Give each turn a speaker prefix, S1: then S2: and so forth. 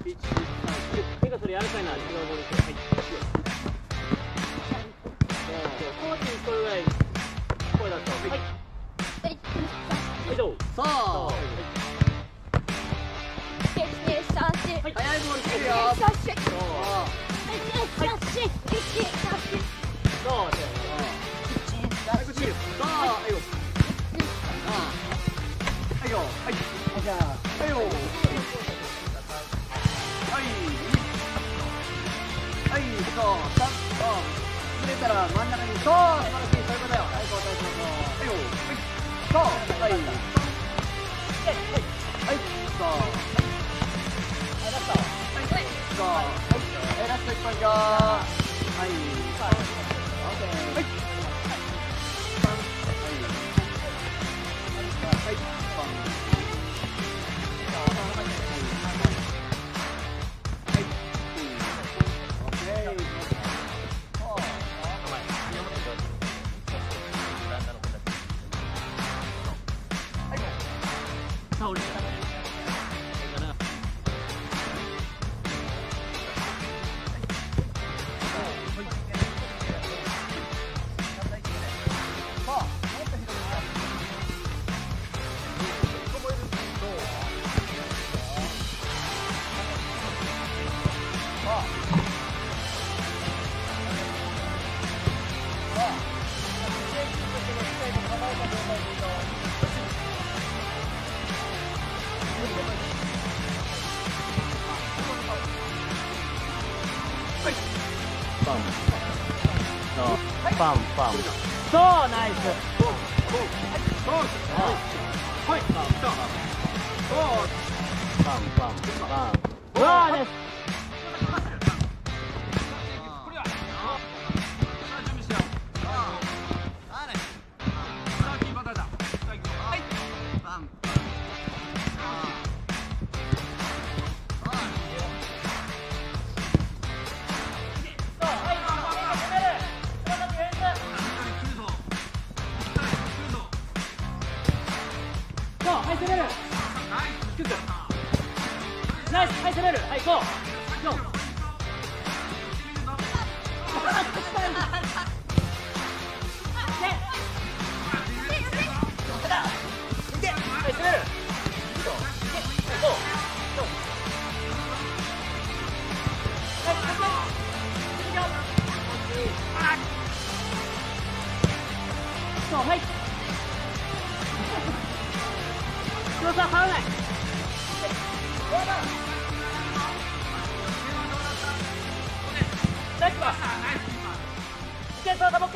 S1: はい。
S2: よ。はい。い。そう下そうずれたら真ん中にそう素晴らしい。そうい。うことよはい。交代しうはい。そうはい。はい。そうはい。ラストはい。そうはい。ラスト1本い。きまはい。オッケーはい。はい。
S1: はい。道理 Bum. No. Bum, bum. So nice. Bum, bum, bum. Oh, nice. 攻める低くナイスはい攻めるはい行こう4はい攻めるはい。Rosa Holland. Thank you.